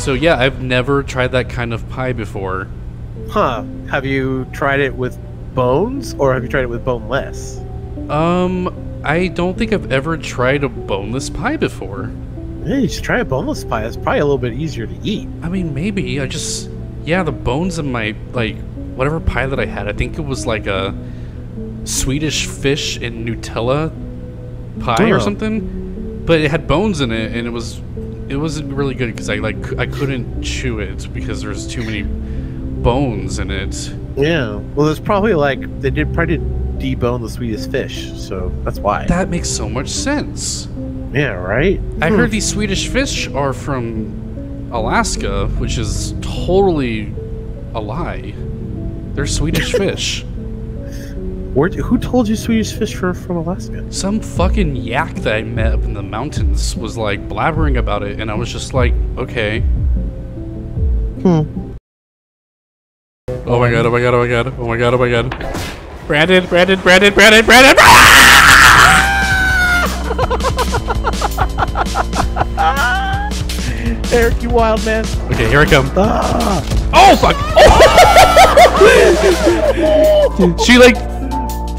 So yeah, I've never tried that kind of pie before. Huh. Have you tried it with bones or have you tried it with boneless? Um, I don't think I've ever tried a boneless pie before. Yeah, you should try a boneless pie. It's probably a little bit easier to eat. I mean, maybe I just yeah, the bones in my like whatever pie that I had. I think it was like a Swedish fish and Nutella pie or something, but it had bones in it, and it was it wasn't really good because I like I couldn't chew it because there's too many bones in it. Yeah. Well, there's probably like they did probably debone the Swedish fish, so that's why. That makes so much sense. yeah. Right. I heard hmm. these Swedish fish are from Alaska, which is totally a lie. They're Swedish fish. Where, who told you Swedish fish are from Alaska? Some fucking yak that I met up in the mountains was like blabbering about it, and I was just like, okay. Hmm. Oh my god, oh my god, oh my god, oh my god, oh my god. Brandon, Brandon, Brandon, Brandon, Brandon! Eric, you wild man. Okay, here I come. Ah. Oh fuck! Oh! she like,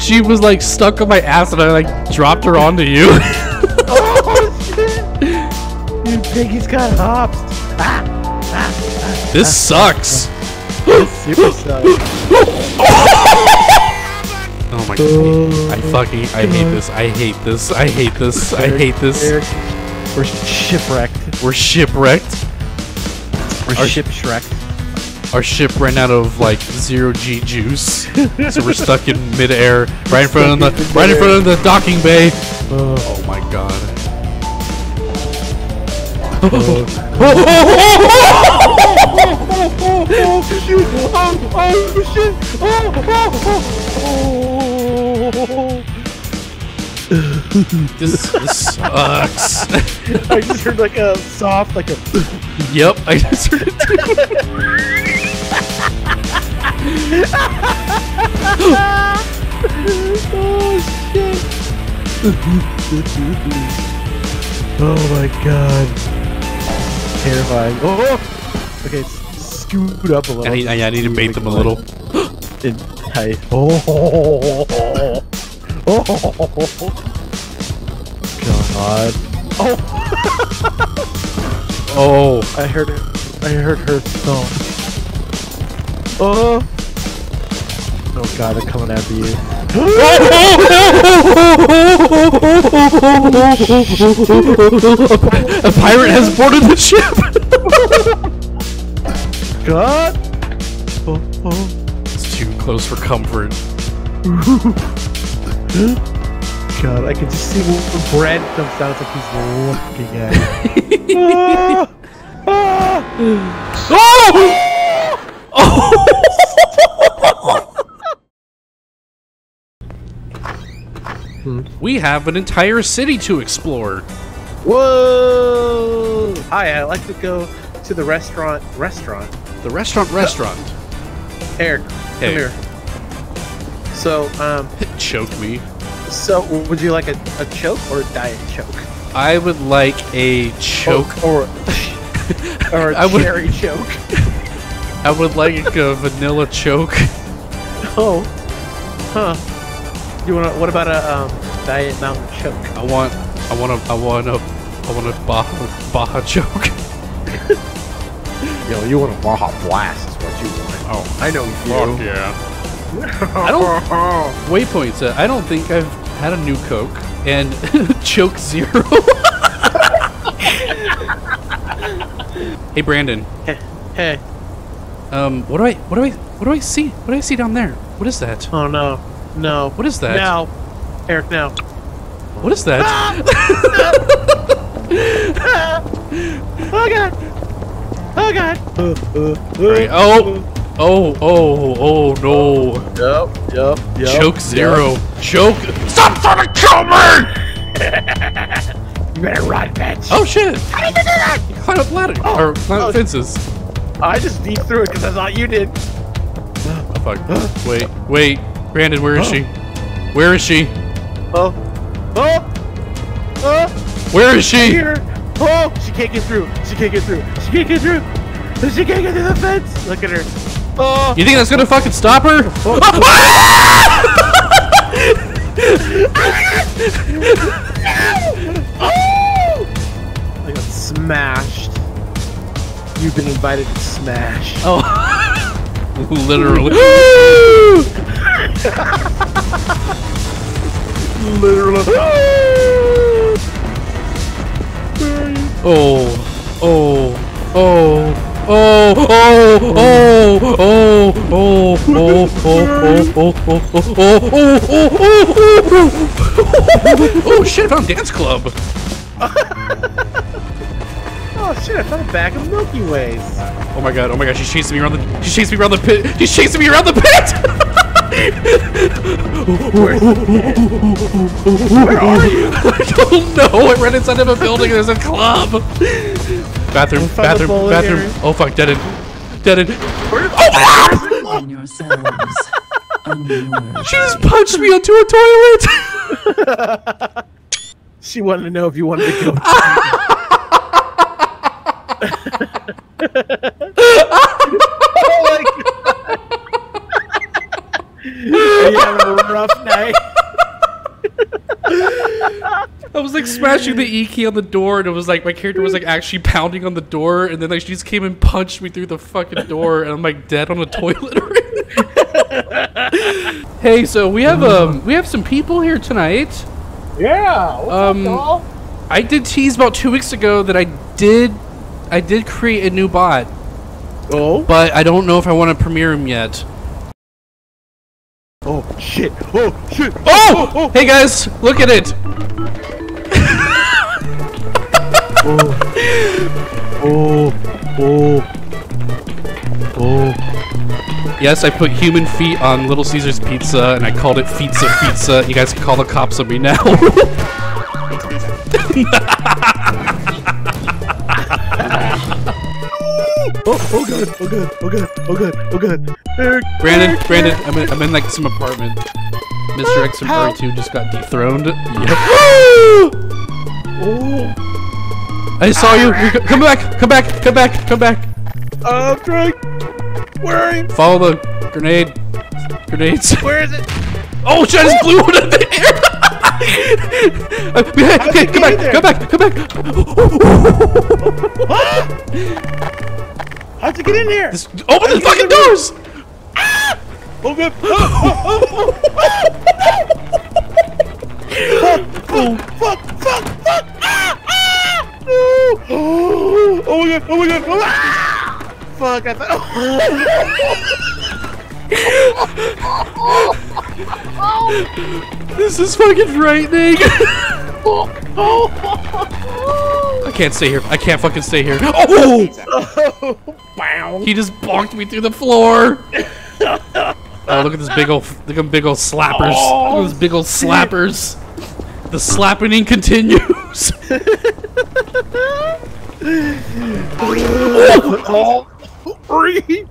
she was like stuck on my ass, and I like dropped her onto you. oh shit! You piggy's got hops. this sucks. This super sucks. Oh my god. I fucking I hate this. I hate this. I hate this. I hate this. Eric, we're shipwrecked. We're shipwrecked. We're ship Shrek. Our ship ran out of like zero G juice, so we're stuck in midair, right in front of the right in front of the docking bay. Oh, Oh my god. oh, shoot! Oh, oh, shit! Oh, oh, oh, This, this sucks. oh. I just heard like a soft, like a. yep, I just heard it oh my god! Terrifying. Oh, oh! Okay, scoot up a little. I need, I, I need to bait them a little. And I, oh, oh, God. Oh, Oh, I heard it. I heard her song. Oh. Oh God, they're coming after you. A pirate has boarded the ship. God. Oh, oh. it's too close for comfort. God, I can just see when Brad comes down. It's like he's looking at it. ah! Ah! Oh! We have an entire city to explore. Whoa! Hi, I like to go to the restaurant. Restaurant. The restaurant restaurant. Eric, Hey. come here. So, um, Choke me. so would you like a, a choke or a diet choke? I would like a choke. or or a I would- cherry choke? I would like a vanilla choke. Oh, huh? You want? What about a um, diet mountain choke? I want, I want a, I want a, I want a Baja, Baja choke. Yo, you want a Baja Blast? Is what you want? Oh, I know you. yeah. I don't. Waypoints. Uh, I don't think I've had a new Coke and choke zero. hey Brandon. Hey. Um, what do I, what do I, what do I see? What do I see down there? What is that? Oh no. No. What is that? Now, Eric. Now. What is that? Ah! Oh god. Oh god. Right, Oh, oh, oh, oh no! Yep, yep, yep. Choke zero. Choke. Stop trying to kill me! You better run, bitch. Oh shit! How did you do that? Climb up ladder oh. or climb oh. up fences. I just deep through it because I thought you did. Oh fuck! Wait, wait, Brandon, where is she? Oh. Where is she? Oh. Oh. Oh. Where is she? Here. Oh. She can't get through. She can't get through. She can't get through. She can't get through the fence. Look at her. Oh, You think that's gonna fucking stop her? oh I got smashed. You've been invited to smash. Oh. Literally. Literally. oh. Oh. Oh. Oh, oh, oh, oh, oh, oh, oh, oh, oh, oh, oh, oh, oh, oh, oh, shit, I found dance club. Oh shit! I found the back of Milky Ways. Oh my god, oh my god, she's chasing me around the, she's chasing me around the pit, she's chasing me around the pit! Where are you? I don't know, I ran inside of a building, there's a club. Bathroom, bathroom, bathroom. area. Oh fuck, dead end. Dead end. on yourselves. Unmoored. She just punched me into a toilet! She wanted to know if you wanted to go. oh my god! Are you having a rough night? I was like smashing the E key on the door, and it was like my character was like actually pounding on the door, and then like she just came and punched me through the fucking door, and I'm like dead on a toilet right now. hey, so we have um we have some people here tonight. Yeah. What's Um, up, doll? I did tease about two weeks ago that I did I did create a new bot, Oh. but I don't know if I want to premiere him yet. Oh shit! Oh shit! Oh! Hey guys, look at it! Oh! Oh! Oh! Oh! Yes, I put human feet on Little Caesars pizza, and I called it Feetza Feetza. You guys can call the cops on me now. Oh! Oh god! Oh god! Oh god! Oh god! Oh god! Eric! Brandon, Eric, Brandon, Eric. I'm in, I'm in like some apartment. Mr. X and. 2 just got dethroned. Yep. Oh! I saw you. You Come back, come back, come back, come back. I'm trying. Where are you? Follow the grenade. Grenades. Where is it? Oh shit, I just blew one in the air! Uh, hey, okay, come get in back, come back, come back! How'd you get in here? Just Open the fucking doors! Oh god! Oh, oh, oh, oh. fuck! Fuck! Fuck! Fuck! Ah! Ah! No! Oh, oh my god! Oh my god! Oh, ah! Fuck! I thought. This is fucking frightening. Oh! I can't stay here. I can't fucking stay here. Oh! Oh! Wow! He just bonked me through the floor. Oh, look at this big old, look at big old slappers. Look at those big old slappers. The slapping continues. Oh! Free!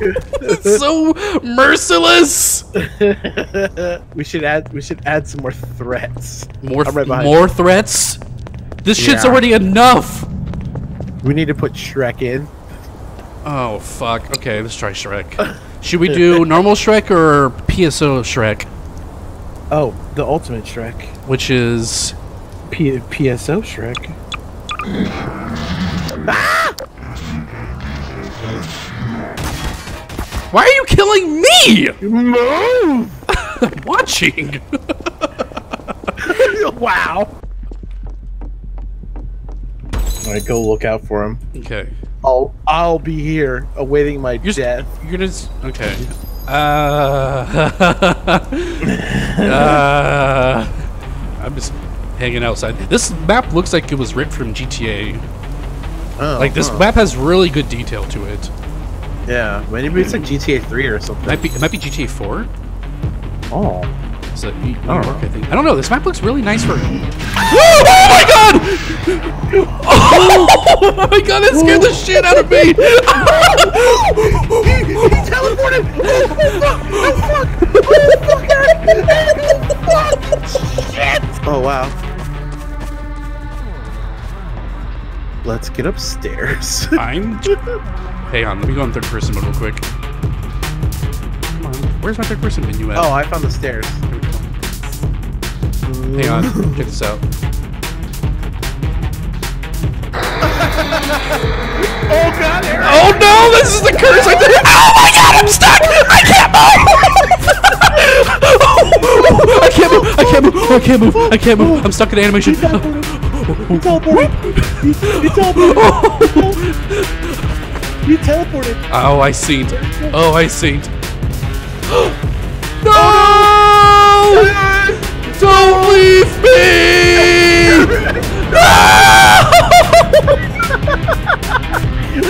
It's so merciless. we should add. We should add some more threats. More, I'm right more threats. This shit's Yeah. already enough. We need to put Shrek in. Oh fuck. Okay, let's try Shrek. Should we do normal Shrek or PSO Shrek? Oh, the ultimate Shrek. Which is P- PSO Shrek. Why are you killing me? Move! I'm watching. wow. All right, go look out for him. okay. I'll I'll be here awaiting my You're, death. you're gonna. Okay. Uh, uh, I'm just hanging outside. This map looks like it was ripped from GTA. Oh, Like this huh. map has really good detail to it. Yeah, maybe it's like GTA 3 or something. Might be. It might be GTA 4. Oh. Is it New New Oh. York? I think. I don't know. This map looks really nice for. Oh, my god! Oh my god! That scared the shit out of me. he teleported! Oh, fuck! Oh, fuck! Oh, fuck! Shit! Oh, wow. Let's get upstairs. Fine. Hang on, let me go on third person mode real quick. Come on, where's my third person menu at? oh, I found the stairs. Hang on, check this out. Oh god, Aaron! Oh no, this is the curse! I did Oh my god, I'm stuck! I can't move! I can't move! I can't move! I can't move! I can't move! I'm stuck in animation. He teleported! He, he teleported! He teleported! Oh, I seen. Oh, I seen. no! Don't leave me! No!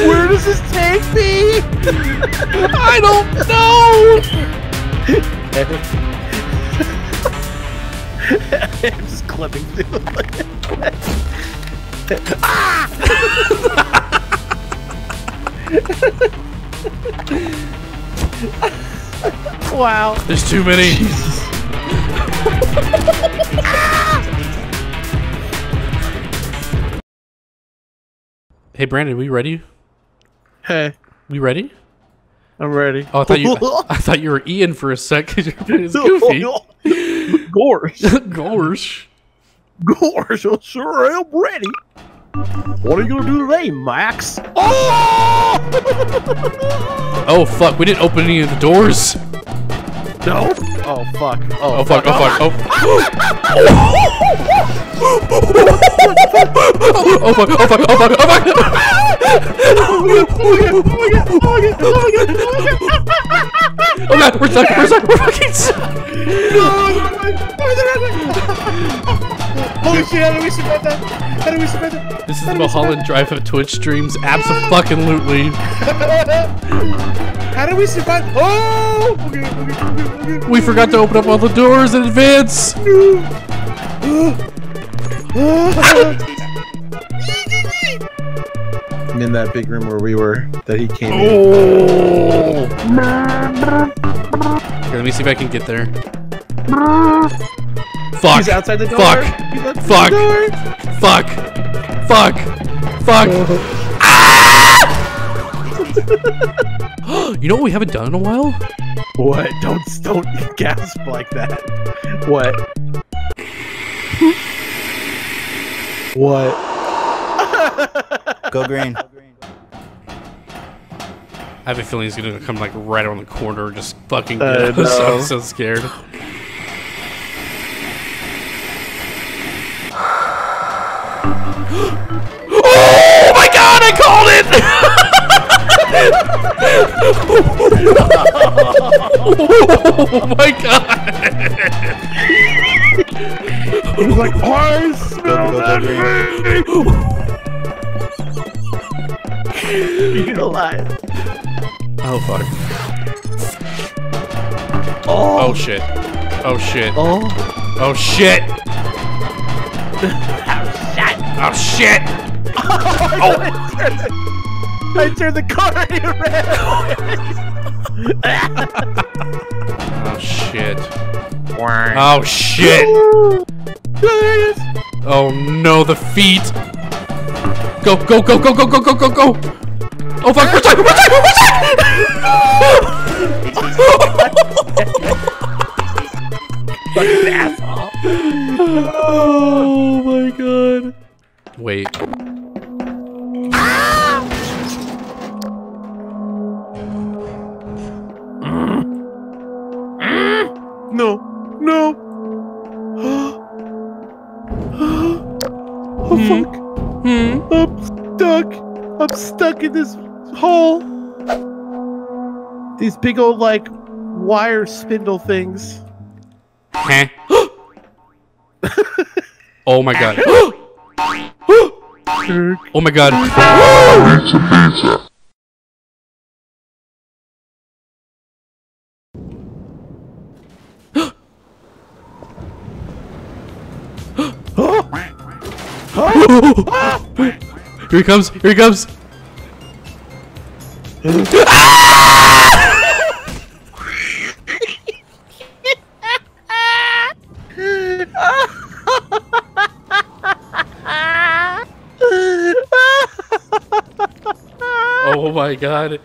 Where does this take me? I don't know. I'm just clipping through. wow. There's too many. hey, Brandon, we ready? Hey, We ready? I'm ready. Oh, I thought you. I thought you were Ian for a sec. 'cause your name is Goofy. Gorge. Gorsh. Gorge, I sure am ready. What are you gonna do today, Max? Oh! Oh fuck! We didn't open any of the doors. no. Oh fuck. Oh, Oh fuck! Oh fuck! Oh. Fuck. Oh fuck! Oh fuck! Oh fuck! Oh fuck! Oh god! Oh yeah. Oh god, we're stuck! We're stuck! We're fucking stuck! Holy shit! How do we survive that? How do we survive that? This is Mulholland Drive of Twitch streams. Absolutely. How do we survive? Oh! Okay, okay, okay, okay. We forgot to open up all the doors in advance. I'm in that big room where we were that he came in. Oh! Here, let me see if I can get there. Fuck! He's outside the door. Fuck! Fuck! the door. Fuck! Fuck! Fuck! Ah! you know what we haven't done in a while? What? Don't don't gasp like that. What? what? Go green. I have a feeling he's gonna come like right around the corner and just fucking Uh, get us. no. I'm so scared. Oh my god, I called it! oh my god! He's like, I Go, smell go, go, that green. You're alive. Oh fuck. Oh. oh shit. Oh shit. Oh. Oh shit! Oh shit! Oh I turned the car and he ran. Oh shit. Oh shit! there it is. Oh no, the feet! Go, go, go, go, go, go, go, go, go! Oh fuck, we're stuck! We're stuck! We're Fucking asshole. oh my god. Wait. No. No. oh fuck. Hmm? I'm stuck. I'm stuck in this hole. These big old like wire spindle things. Huh? oh my god. Oh my god. Here he comes. Here he comes. Ah! Oh my god.